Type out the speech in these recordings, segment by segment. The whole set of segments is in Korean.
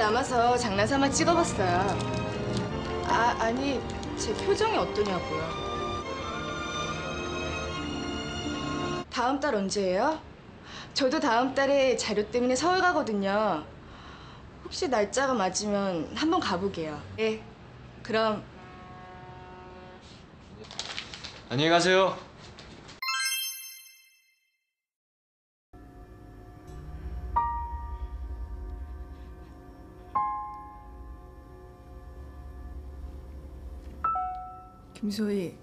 남아서 장난삼아 찍어봤어요. 아, 아니, 제 표정이 어떠냐고요. 다음 달 언제예요? 저도 다음 달에 자료 때문에 서울 가거든요. 혹시 날짜가 맞으면 한번 가보게요. 예. 그럼 안녕히 가세요. 김소희,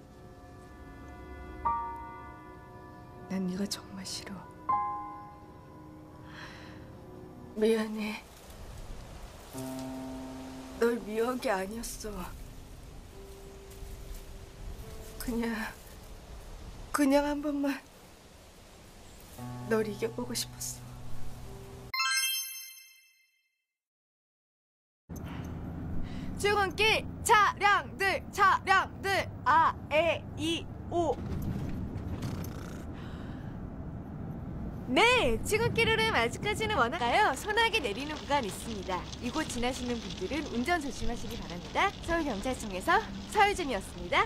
난 네가 정말 싫어. 미안해. 널 미워한 게 아니었어. 그냥, 그냥 한 번만 널 이겨보고 싶었어. 출근길 차량들 차량들 아 에 이 오 네, 출근길 흐름 아직까지는 원활하요. 소나게 내리는 구간 있습니다. 이곳 지나시는 분들은 운전 조심하시기 바랍니다. 서울경찰청에서 서유진이었습니다.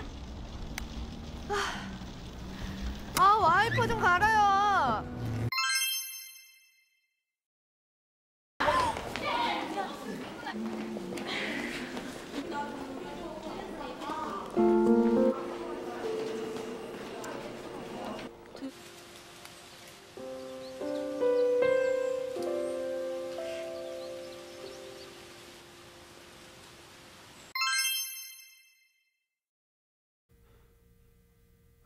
아, 아 와이퍼 좀 갈아요.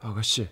아가씨.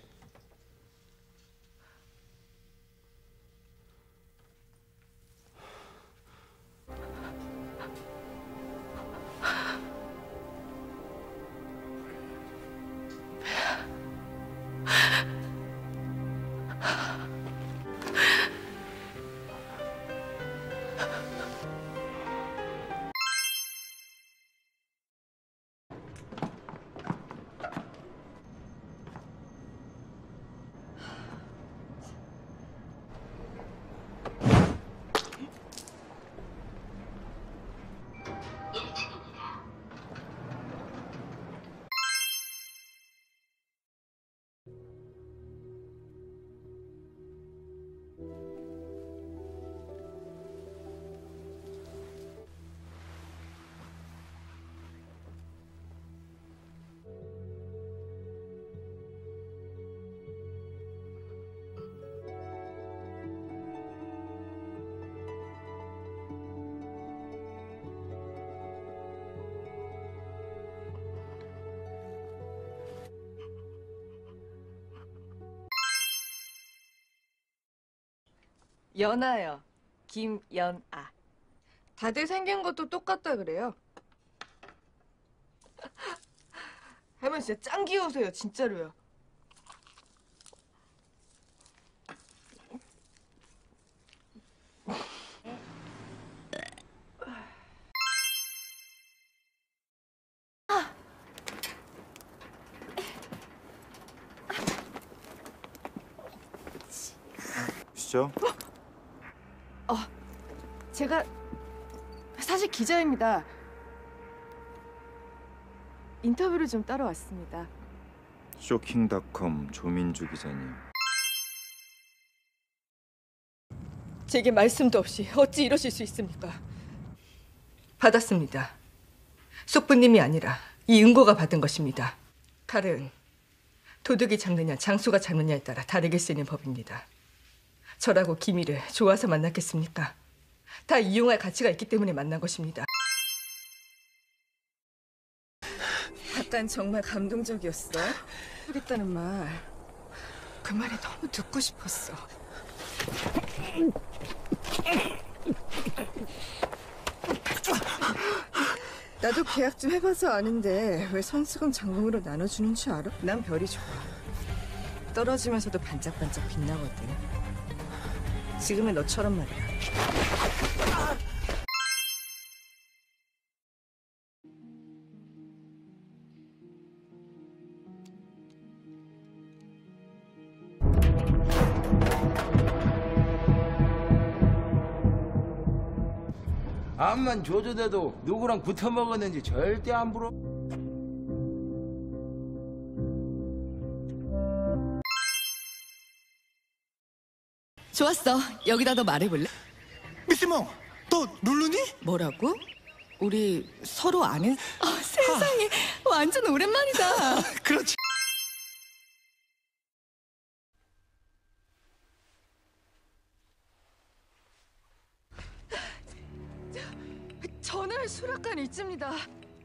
연아요. 김연아. 다들 생긴 것도 똑같다 그래요. 할머니 진짜 짱 귀여우세요. 진짜로요. 시죠? 제가 사실 기자입니다. 인터뷰를 좀 따러 왔습니다. 쇼킹닷컴 조민주 기자님. 제게 말씀도 없이 어찌 이러실 수 있습니까? 받았습니다. 속부님이 아니라 이 은고가 받은 것입니다. 칼은 도둑이 잡느냐 장수가 잡느냐에 따라 다르게 쓰이는 법입니다. 저라고 기미를 좋아서 만났겠습니까? 다 이용할 가치가 있기 때문에 만난 것입니다. 약간 정말 감동적이었어. 하겠다는 말. 그 말이 너무 듣고 싶었어. 나도 계약 좀 해봐서 아는데 왜 선수금 잔금으로 나눠주는 줄 알아? 난 별이 좋아. 떨어지면서도 반짝반짝 빛나거든. 지금의 너처럼 말이야. 암만 조조돼도 누구랑 붙어 먹었는지 절대 안 물어. 좋았어. 여기다 너 말해볼래? 미스몽, 너 룰루니? 뭐라고? 우리 서로 아는? 아, 세상에. 완전 오랜만이다. 그렇지. 전날 수락관 일지입니다.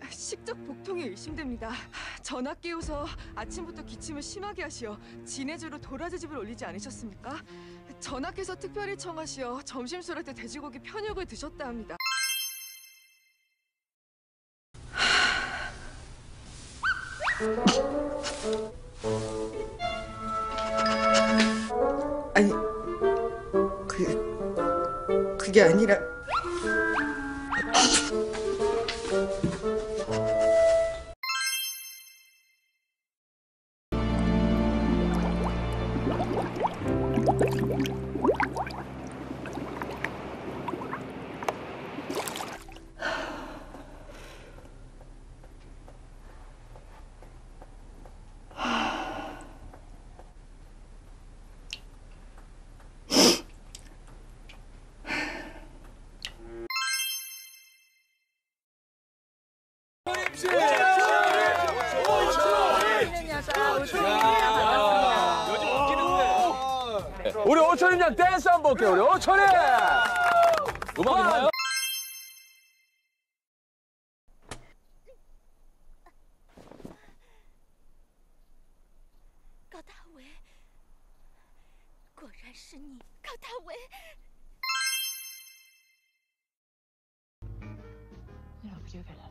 식적 복통이 의심됩니다. 전화 깨워서 아침부터 기침을 심하게 하시어 진해주로 도라지 집을 올리지 않으셨습니까? 전하께서 특별히 청하시어 점심술할 때 돼지고기 편육을 드셨다 합니다. 아니 그 그게 아니라 우리 오천이랑 댄스 한번 볼게요. 우리 오천이. 음악 있나요? “高大伟，果然是你，高大伟。”你老婆接回来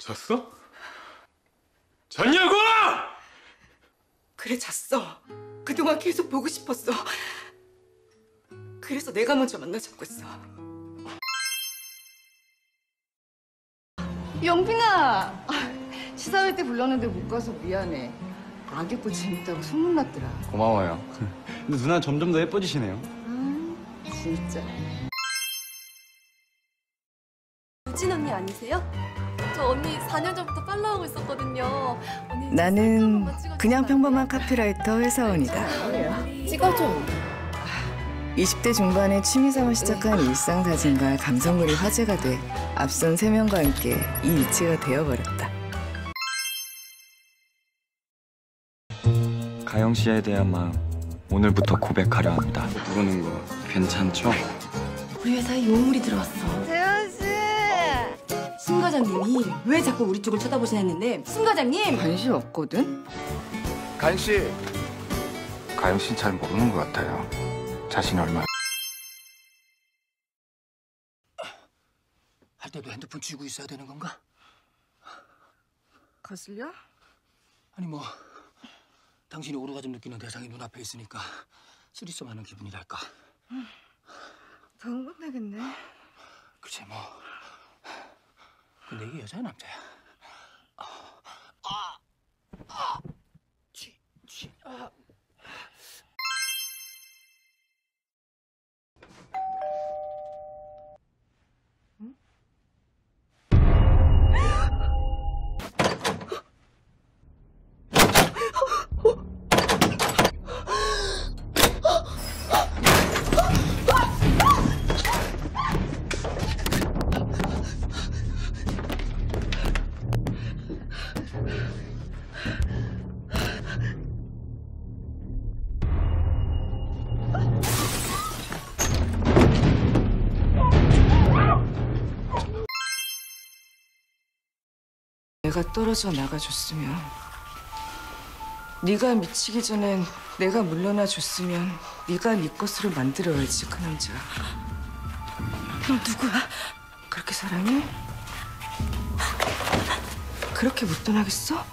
잤어? 잤냐고! 그래 잤어. 그동안 계속 보고 싶었어. 그래서 내가 먼저 만나자고 했어. 영빈아, 시사회 때 불렀는데 못 가서 미안해. 안 입고 재밌다고 소문났더라. 고마워요. 근데 누나 점점 더 예뻐지시네요. 진짜. 유진 언니 아니세요? 저 언니 4년 전부터 팔로우하고 있었거든요. 언니 나는 그냥 안 평범한? 카피라이터 회사원이다. 찍어줘. 20대 중반에 취미삼아 시작한 일상 사진과 감성물이 화제가 돼 앞선 세 명과 함께 이 위치가 되어버렸다. 가영 씨에 대한 마음 오늘부터 고백하려 합니다. 부르는 거 괜찮죠? 우리 회사에 요물이 들어왔어. 신 과장님이 왜 자꾸 우리 쪽을 쳐다보시나 했는데 신 과장님 관심 없거든? 가영 씨. 가영 씨는 잘 모르는 것 같아요. 자신이 얼마나 할 때도 핸드폰 쥐고 있어야 되는 건가? 거슬려? 아니 뭐 당신이 오르가즘 느끼는 대상이 눈앞에 있으니까 쓰리썸 하는 기분이랄까. 더 흥분되겠네. 글쎄 뭐. 근데 이게 여자야 남자야? 아, 아, 쥐, 쥐, 아. 내가 떨어져 나가줬으면 네가 미치기 전엔 내가 물러나 줬으면 네가 네 것으로 만들어야지 그 남자. 너 누구야? 그렇게 사랑해? 그렇게 못 떠나겠어?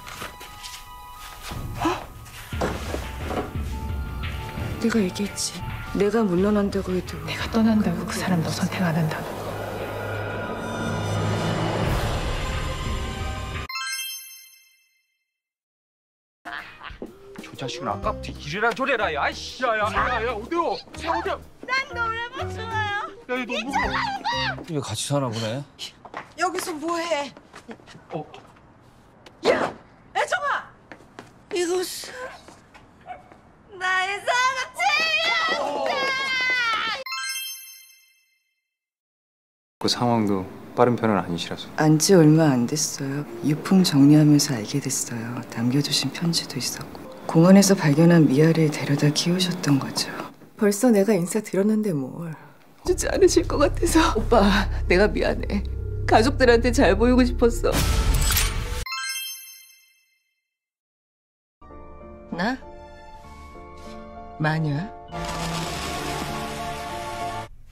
어? 내가 얘기했지. 내가 물러난다고 해도 내가 떠난다고 그 사람 너 선택 안 한다고. 자식은 아까부터 이래라 저래라 야 씨. 야야 야야 어디요? 야 어디야? 난 노래방 좋아요. 야 이거 뭐? 이거 같이 사나 보네. 여기서 뭐해? 어. 야, 애정아, 이것은 나의 사랑은 그 상황도 빠른 편은 아니시라서. 안 지 얼마 안 됐어요. 유품 정리하면서 알게 됐어요. 남겨두신 편지도 있었고 공원에서 발견한 미아를 데려다 키우셨던 거죠. 벌써 내가 인사 드렸는데 뭘? 주지 않으실 것 같아서. 오빠, 내가 미안해. 가족들한테 잘 보이고 싶었어. 나? 마녀야?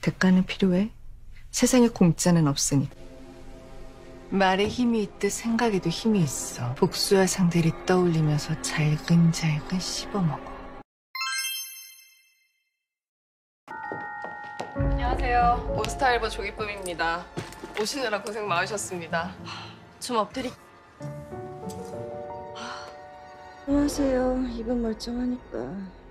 대가는 필요해. 세상에 공짜는 없으니. 말에 힘이 있듯 생각에도 힘이 있어. 복수할 상대를 떠올리면서 잘근잘근 씹어먹어. 안녕하세요. 온스타일보 조기쁨입니다. 오시느라 고생 많으셨습니다. 좀 엎드리. 안녕하세요. 입은 멀쩡하니까.